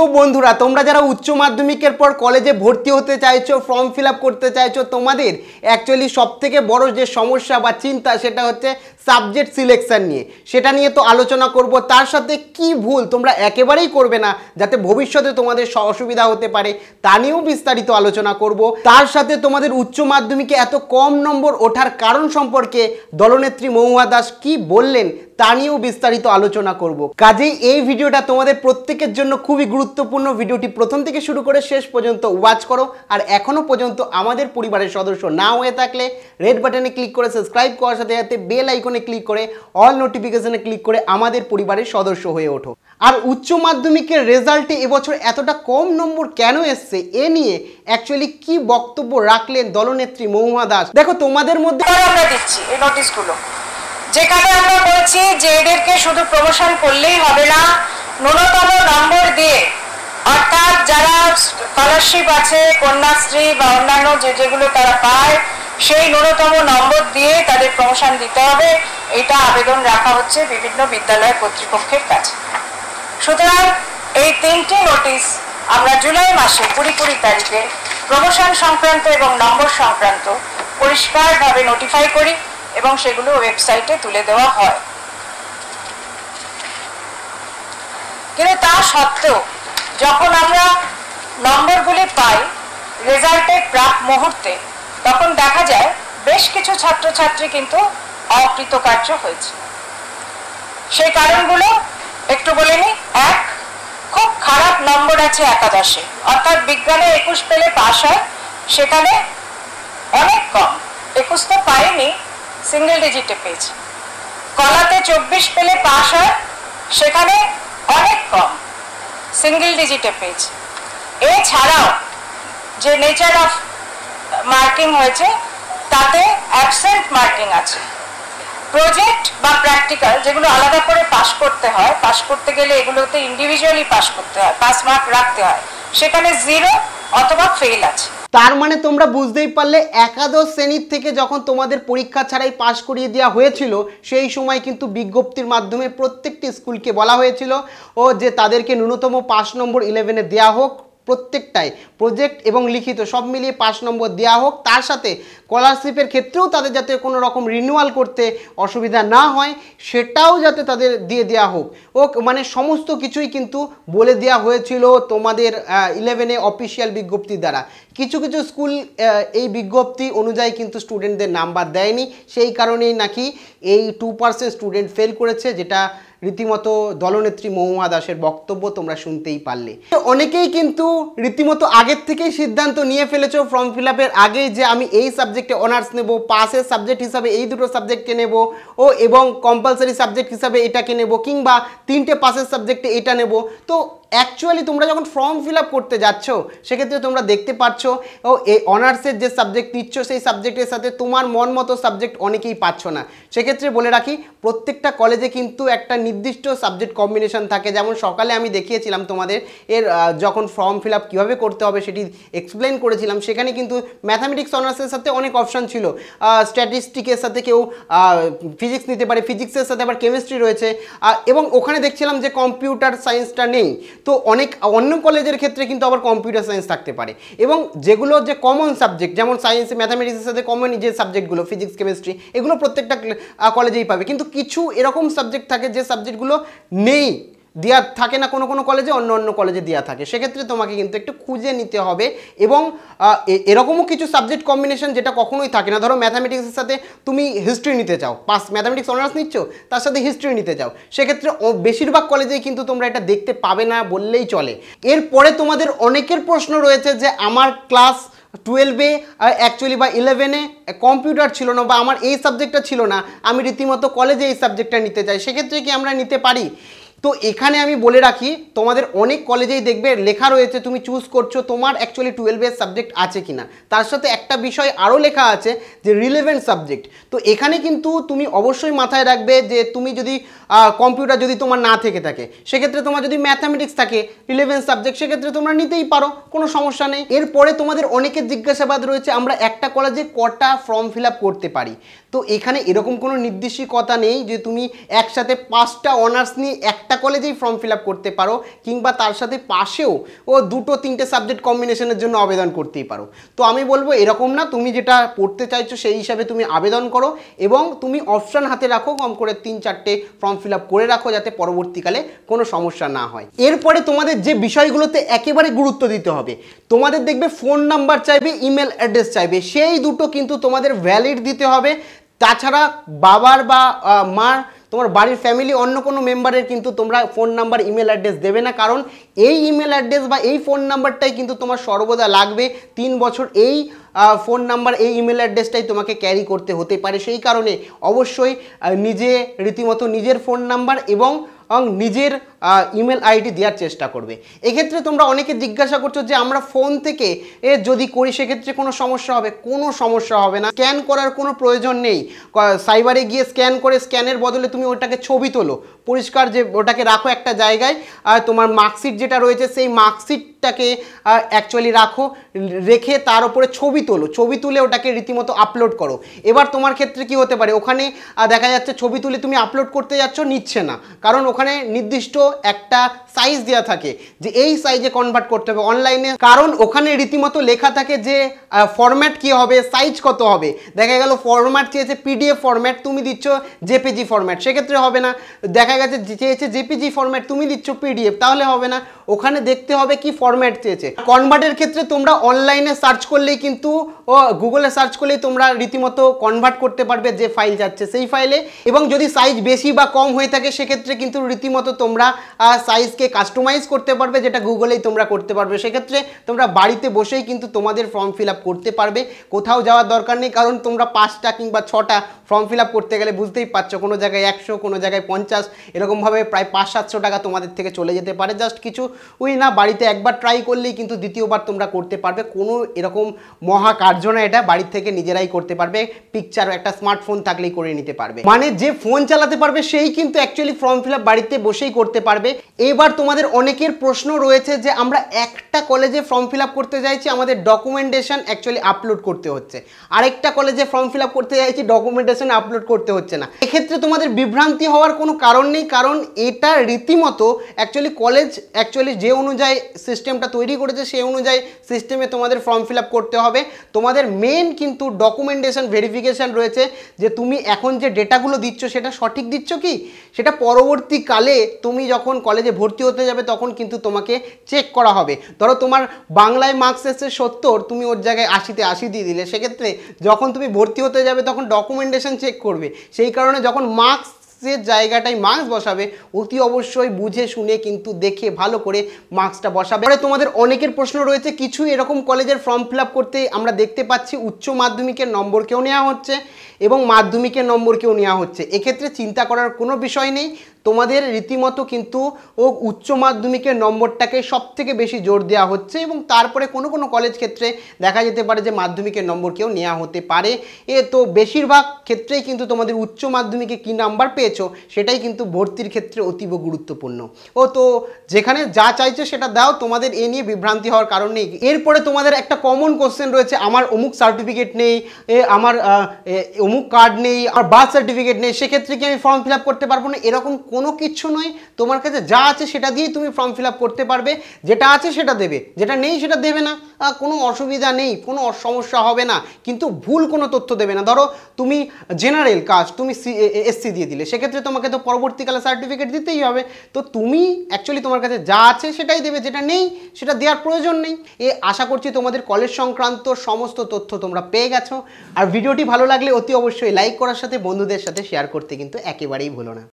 প্রিয় বন্ধুরা, তোমরা যারা উচ্চ মাধ্যমিকের পর কলেজে ভর্তি হতে চাইছো ফর্ম ফিল করতে চাইছো, তোমাদের অ্যাকচুয়ালি সব থেকে বড় যে সমস্যা বা চিন্তা সেটা হচ্ছে সাবজেক্ট সিলেকশন নিয়ে। সেটা নিয়ে তো আলোচনা করব। তার সাথে কি ভুল তোমরা একেবারেই করবে না, যাতে ভবিষ্যতে তোমাদের অসুবিধা হতে পারে, তা নিয়েও বিস্তারিত আলোচনা করব। তার সাথে তোমাদের উচ্চ মাধ্যমিকে এত কম নম্বর ওঠার কারণ সম্পর্কে দলনেত্রী মহুয়া দাস কি বললেন তা নিয়েও বিস্তারিত আলোচনা করব। কাজেই এই ভিডিওটা তোমাদের প্রত্যেকের জন্য খুবই গুরুত্বপূর্ণ। ভিডিওটি প্রথম থেকে শুরু করে শেষ পর্যন্ত ওয়াচ করো। আর এখনও পর্যন্ত আমাদের পরিবারের সদস্য না হয়ে থাকলে রেড বাটনে ক্লিক করে সাবস্ক্রাইব করার সাথে সাথে বেল আইকনে ক্লিক করে অল নোটিফিকেশনে ক্লিক করে আমাদের পরিবারের সদস্য হয়ে ওঠো। আর উচ্চ মাধ্যমিকের রেজাল্টে এবছর এতটা কম নম্বর কেন এসছে এ নিয়ে অ্যাকচুয়ালি কি বক্তব্য রাখলেন দলনেত্রী মহুয়া দাস? দেখো, তোমাদের মধ্যে দিচ্ছি এই নোটিশগুলো যেখানে আমরা বলছি যে এদেরকে শুধু প্রমোশন করলেই হবে না, ন্যূনতম নম্বর দিয়ে, অর্থাৎ যারা স্কলারশিপ আছে, কন্যাশ্রী বা অন্যান্য যে যেগুলো তারা পায়, সেই ন্যূনতম নম্বর দিয়ে তাদের প্রমোশন দিতে হবে। এটা আবেদন রাখা হচ্ছে বিভিন্ন বিদ্যালয় কর্তৃপক্ষের কাছে। সুতরাং এই তিনটি নোটিশ আমরা জুলাই মাসে কুড়ি কুড়ি তারিখে প্রমোশন সংক্রান্ত এবং নম্বর সংক্রান্ত পরিষ্কারভাবে নোটিফাই করি। এবং সেগুলো ওয়েবসাইটে তুলে দেওয়া হয়। কিন্তু তা সত্ত্বেও, যখন আমরা নম্বরগুলি পাই রেজাল্টের প্রাক মুহূর্তে, তখন দেখা যায় বেশ কিছু ছাত্রছাত্রী কিন্তু অকৃতকার্য হয়েছে। সেই কারণগুলো একটু বলে নি এক, খুব খারাপ নম্বর আছে একাদশে। অর্থাৎ বিজ্ঞানে একুশ পেলে পাশ হয়, সেখানে অনেক কম। একুশ তো পায়নি সিঙ্গেল ডিজিটে পেয়েছে। কলাতে চব্বিশ পেলে পাশ হয়, সেখানে অনেক কম। সিঙ্গেল ডিজিটে পেয়েছে। এছাড়াও যে নেচার অফ মার্কিং হয়েছে, তাতে অ্যাবসেন্ট মার্কিং আছে। প্রজেক্ট বা প্র্যাকটিক্যাল যেগুলো আলাদা করে পাশ করতে হয় পাশ করতে গেলে এগুলোতে ইন্ডিভিজুয়ালি পাশ করতে হয় পাস মার্ক রাখতে হয়, সেখানে জিরো অথবা ফেল আছে। তার মানে তোমরা বুঝতেই পারলে একাদশ শ্রেণির থেকে যখন তোমাদের পরীক্ষা ছাড়াই পাশ করিয়ে দেওয়া হয়েছিল, সেই সময় কিন্তু বিজ্ঞপ্তির মাধ্যমে প্রত্যেকটি স্কুলকে বলা হয়েছিল, ও যে তাদেরকে ন্যূনতম পাঁচ নম্বর ইলেভেনে দেওয়া হোক। প্রত্যেকটাই প্রজেক্ট এবং লিখিত সব মিলিয়ে পাঁচ নম্বর দেওয়া হোক। তার সাথে স্কলারশিপের ক্ষেত্রেও তাদের যাতে কোনো রকম রিনিউয়াল করতে অসুবিধা না হয়, সেটাও যাতে তাদের দিয়ে দেওয়া হোক। ও মানে সমস্ত কিছুই কিন্তু বলে দেওয়া হয়েছিল তোমাদের ইলেভেনে অফিসিয়াল বিজ্ঞপ্তির দ্বারা। কিছু কিছু স্কুল এই বিজ্ঞপ্তি অনুযায়ী কিন্তু স্টুডেন্টদের নাম্বার দেয়নি। সেই কারণেই নাকি এই টু পার্সেন্ট স্টুডেন্ট ফেল করেছে, যেটা রীতিমতো দলনেত্রী মহুয়া দাসের বক্তব্য তোমরা শুনতেই পারলে। অনেকেই কিন্তু রীতিমতো আগের থেকেই সিদ্ধান্ত নিয়ে ফেলেছ ফর্ম ফিল আপের আগেই যে আমি এই সাবজেক্টে অনার্স নেব পাসের সাবজেক্ট হিসাবে এই দুটো সাবজেক্টকে নেব, ও এবং কম্পালসারি সাবজেক্ট হিসাবে এটাকে নেব, কিংবা তিনটে পাসের সাবজেক্টে এটা নেব। তো অ্যাকচুয়ালি তোমরা যখন ফর্ম ফিল আপ করতে যাচ্ছ, সেক্ষেত্রে তোমরা দেখতে পাচ্ছ, ও, এই অনার্সের যে সাবজেক্ট নিচ্ছ, সেই সাবজেক্টের সাথে তোমার মন মতো সাবজেক্ট অনেকেই পাচ্ছ না। সেক্ষেত্রে বলে রাখি, প্রত্যেকটা কলেজে কিন্তু একটা নির্দিষ্ট সাবজেক্ট কম্বিনেশন থাকে। যেমন সকালে আমি দেখিয়েছিলাম তোমাদের, এর যখন ফর্ম ফিল আপ কীভাবে করতে হবে সেটি এক্সপ্লেন করেছিলাম। সেখানে কিন্তু ম্যাথামেটিক্স অনার্সের সাথে অনেক অপশান ছিল। স্ট্যাটিস্টিকের সাথে কেউ ফিজিক্স নিতে পারে ফিজিক্সের সাথে আবার কেমিস্ট্রি রয়েছে। এবং ওখানে দেখছিলাম যে কম্পিউটার সায়েন্সটা নেই। তো অনেক, অন্য কলেজের ক্ষেত্রে কিন্তু আবার কম্পিউটার সায়েন্স থাকতে পারে। এবং যেগুলো যে কমন সাবজেক্ট যেমন সায়েন্স ম্যাথামেটিক্সের সাথে কমন যে সাবজেক্টগুলো ফিজিক্স কেমিস্ট্রি এগুলো প্রত্যেকটা কলেজেই পাবে। কিন্তু কিছু এরকম সাবজেক্ট থাকে যে সাবজেক্টগুলো নেই। দেওয়া থাকে না কোনো কোনো কলেজে অন্য অন্য কলেজে দেওয়া থাকে। সেক্ষেত্রে তোমাকে কিন্তু একটু খুঁজে নিতে হবে এবং এরকমও কিছু সাবজেক্ট কম্বিনেশন যেটা কখনোই থাকে না। ধরো ম্যাথামেটিক্সের সাথে তুমি হিস্ট্রি নিতে চাও। পাস ম্যাথামেটিক্স অনার্স নিচ্ছ, তার সাথে হিস্ট্রি নিতে চাও। সেক্ষেত্রে বেশিরভাগ কলেজেই কিন্তু তোমরা এটা দেখতে পাবে না বললেই চলে। এরপরে তোমাদের অনেকের প্রশ্ন রয়েছে যে, আমার ক্লাস টুয়েলভে অ্যাকচুয়ালি বা ইলেভেনে কম্পিউটার ছিল না বা আমার এই সাবজেক্টটা ছিল না। আমি রীতিমতো কলেজে এই সাবজেক্টটা নিতে চাই। সেক্ষেত্রে কি আমরা নিতে পারি? তো এখানে আমি বলে রাখি, তোমাদের অনেক কলেজেই দেখবে লেখা রয়েছে, তুমি চুজ করছ তোমার অ্যাকচুয়ালি টুয়েলভের সাবজেক্ট আছে কিনা। তার সাথে একটা বিষয় আরও লেখা আছে যে রিলেভেন্ট সাবজেক্ট তো এখানে কিন্তু তুমি অবশ্যই মাথায় রাখবে যে তুমি যদি কম্পিউটার যদি তোমার না থেকে থাকে, সেক্ষেত্রে তোমার যদি ম্যাথামেটিক্স থাকে রিলেভেন্ট সাবজেক্ট সেক্ষেত্রে তোমরা নিতেই পারো, কোনো সমস্যা নেই। এরপরে তোমাদের অনেকের জিজ্ঞাসাবাদ রয়েছে, আমরা একটা কলেজে কটা ফর্ম ফিল করতে পারি। তো এখানে এরকম কোনো নির্দেশিকতা নেই যে তুমি একসাথে পাঁচটা অনার্স নিয়ে একটা কলেজেই ফর্ম ফিল করতে পারো, কিংবা তার সাথে পাশেও ও দুটো, তিনটে সাবজেক্ট কম্বিনেশনের জন্য আবেদন করতেই পারো। তো আমি বলব এরকম না, তুমি যেটা পড়তে চাইছো সেই হিসাবে তুমি আবেদন করো এবং তুমি অপশান হাতে রাখো, কম করে তিন, চারটে ফর্ম ফিল করে রাখো যাতে পরবর্তীকালে কোনো সমস্যা না হয়। এরপরে তোমাদের যে বিষয়গুলোতে একেবারে গুরুত্ব দিতে হবে, তোমাদের দেখবে ফোন নাম্বার চাইবে ইমেল অ্যাড্রেস চাইবে, সেই দুটো কিন্তু তোমাদের ভ্যালিড দিতে হবে। তাছাড়া বাবার বা মার, তোমার বাড়ির ফ্যামিলি অন্য কোনো মেম্বারের কিন্তু তোমরা ফোন নাম্বার ইমেল অ্যাড্রেস দেবে না। কারণ এই ইমেল অ্যাড্রেস বা এই ফোন নাম্বারটাই কিন্তু তোমার সর্বদা লাগবে। তিন বছর এই ফোন নাম্বার এই ইমেল অ্যাড্রেসটাই তোমাকে ক্যারি করতে হতে পারে। সেই কারণে অবশ্যই নিজে, রীতিমতো নিজের ফোন নাম্বার এবং নিজের ইমেল আইডি দেওয়ার চেষ্টা করবে। এক্ষেত্রে তোমরা অনেকে জিজ্ঞাসা করছ যে আমরা ফোন থেকে, এ, যদি করি, সেক্ষেত্রে কোনো সমস্যা হবে? কোনো সমস্যা হবে না। স্ক্যান করার কোনো প্রয়োজন নেই। সাইবারে গিয়ে স্ক্যান করে স্ক্যানের বদলে তুমি ওটাকে ছবি তোলো। পরিষ্কার যে ওটাকে রাখো একটা জায়গায়, আর তোমার মার্কশিট যেটা রয়েছে, সেই মার্কশিটটাকে অ্যাকচুয়ালি রাখো, রেখে তার উপরে ছবি তোলো। ছবি তুলে ওটাকে রীতিমতো আপলোড করো। এবার তোমার ক্ষেত্রে কি হতে পারে? ওখানে দেখা যাচ্ছে ছবি তুলে তুমি আপলোড করতে যাচ্ছ, নিচ্ছে না। কারণ ওখানে নির্দিষ্ট একটা সাইজ দেওয়া থাকে, যে এই সাইজে কনভার্ট করতে হবে অনলাইনে কারণ ওখানে রীতিমতো লেখা থাকে যে ফরম্যাট কি হবে সাইজ কত হবে। দেখা গেল ফরম্যাট চেয়েছে পিডিএফ ফরম্যাট তুমি দিচ্ছ জেপিজি ফরম্যাট সেক্ষেত্রে হবে না। দেখা গেছে চেয়েছে জেপিজি ফরম্যাট তুমি দিচ্ছ পিডিএফ তাহলে হবে না। ওখানে দেখতে হবে কি ফরম্যাট চেয়েছে। কনভার্টের ক্ষেত্রে তোমরা অনলাইনে সার্চ করলেই কিন্তু, ও গুগলে সার্চ করলেই তোমরা রীতিমতো কনভার্ট করতে পারবে যে ফাইল যাচ্ছে সেই ফাইলে এবং যদি সাইজ বেশি বা কম হয়ে থাকে, সেক্ষেত্রে কিন্তু রীতিমতো তোমরা সাইজকে কাস্টমাইজ করতে পারবে, যেটা গুগলেই তোমরা করতে পারবে। সেক্ষেত্রে তোমরা বাড়িতে বসেই কিন্তু তোমাদের ফর্ম ফিল করতে পারবে। কোথাও যাওয়ার দরকার নেই, কারণ তোমরা পাঁচটা কিংবা ছটা ফর্ম ফিল করতে গেলে বুঝতেই পারছ, কোনো জায়গায় একশো, কোনো জায়গায় পঞ্চাশ, এরকমভাবে প্রায় পাঁচ সাতশো টাকা তোমাদের থেকে চলে যেতে পারে। জাস্ট কিছু, ওই না, বাড়িতে একবার ট্রাই করলেই কিন্তু দ্বিতীয়বার তোমরা করতে পারবে। কোনো এরকম মহা কার্য না এটা বাড়ির থেকে নিজেরাই করতে পারবে। পিকচার একটা স্মার্টফোন থাকলেই করে নিতে পারবে। মানে যে ফোন চালাতে পারবে, সেই কিন্তু অ্যাকচুয়ালি ফর্ম ফিল বাড়িতে বসেই করতে পারবে। এবার তোমাদের অনেকের প্রশ্ন রয়েছে যে আমরা একটা কলেজে ফর্ম ফিল করতে চাইছি, আমাদের ডকুমেন্টেশন অ্যাকচুয়ালি আপলোড করতে হচ্ছে। আরেকটা কলেজে ফর্ম ফিল করতে চাইছি ডকুমেন্টেশন আপলোড করতে হচ্ছে না। এক্ষেত্রে তোমাদের বিভ্রান্তি হওয়ার কোনো কারণ নেই, কারণ এটা রীতিমতো অ্যাকচুয়ালি কলেজ অ্যাকচুয়ালি যে অনুযায়ী সিস্টেমটা তৈরি করেছে, সেই অনুযায়ী সিস্টেমে তোমাদের ফর্ম ফিল করতে হবে। তোমাদের মেন কিন্তু ডকুমেন্টেশন ভেরিফিকেশন রয়েছে যে তুমি এখন যে ডেটাগুলো দিচ্ছ, সেটা সঠিক দিচ্ছ কি? সেটা পরবর্তীকালে তুমি যখন কলেজে ভর্তি হতে যাবে, তখন কিন্তু তোমাকে চেক করা হবে। ধরো তোমার বাংলায় মার্কস এসছে সত্তর, তুমি ওর জায়গায় আশিতে আশি দিয়ে দিলে। সেক্ষেত্রে যখন তুমি ভর্তি হতে যাবে, তখন ডকুমেন্টেশন চেক করবে। সেই কারণে যখন মার্কস যে জায়গাটায় মার্কস বসাবে, অতি অবশ্যই বুঝে শুনে কিন্তু দেখে ভালো করে মার্কসটা বসাবে। পরে তোমাদের অনেকের প্রশ্ন রয়েছে, কিছু এরকম কলেজের ফর্ম ফিল করতে আমরা দেখতে পাচ্ছি, উচ্চ মাধ্যমিকের নম্বরকেও নেওয়া হচ্ছে এবং মাধ্যমিকের নম্বরকেও নেওয়া হচ্ছে। এক্ষেত্রে চিন্তা করার কোনো বিষয় নেই। তোমাদের রীতিমতো কিন্তু ও উচ্চ মাধ্যমিকের নম্বরটাকে সব থেকে বেশি জোর দেওয়া হচ্ছে এবং তারপরে কোনো কোনো কলেজ ক্ষেত্রে দেখা যেতে পারে যে মাধ্যমিকের নম্বরকেও নেওয়া হতে পারে। এ তো বেশিরভাগ ক্ষেত্রেই কিন্তু তোমাদের উচ্চ মাধ্যমিকে কী নাম্বার পেয়েছ সেটাই কিন্তু ভর্তির ক্ষেত্রে অতীব গুরুত্বপূর্ণ। ও তো যেখানে যা চাইছে সেটা দাও, তোমাদের এ নিয়ে বিভ্রান্তি হওয়ার কারণ নেই। এরপরে তোমাদের একটা কমন কোশ্চেন রয়েছে, আমার অমুক সার্টিফিকেট নেই আমার অমুক কার্ড নেই, আর বার্থ সার্টিফিকেট নেই, সেক্ষেত্রে কি আমি ফর্ম ফিল করতে পারব না? এরকম কোনো কিছু নয়। তোমার কাছে যা আছে সেটা দিয়েই তুমি ফর্ম ফিল করতে পারবে। যেটা আছে সেটা দেবে, যেটা নেই সেটা দেবে না। কোনো অসুবিধা নেই, কোনো সমস্যা হবে না। কিন্তু ভুল কোনো তথ্য দেবে না। ধরো, তুমি জেনারেল কাজ, তুমি এসসি দিয়ে দিলে, সেক্ষেত্রে তোমাকে তো পরবর্তীকালে সার্টিফিকেট দিতেই হবে। তো তুমি অ্যাকচুয়ালি তোমার কাছে যা আছে সেটাই দেবে, যেটা নেই সেটা দেওয়ার প্রয়োজন নেই। এ আশা করছি তোমাদের কলেজ সংক্রান্ত সমস্ত তথ্য তোমরা পেয়ে গেছো। আর ভিডিওটি ভালো লাগলে অতি অবশ্যই লাইক করার সাথে বন্ধুদের সাথে শেয়ার করতে কিন্তু একেবারেই ভুলো না।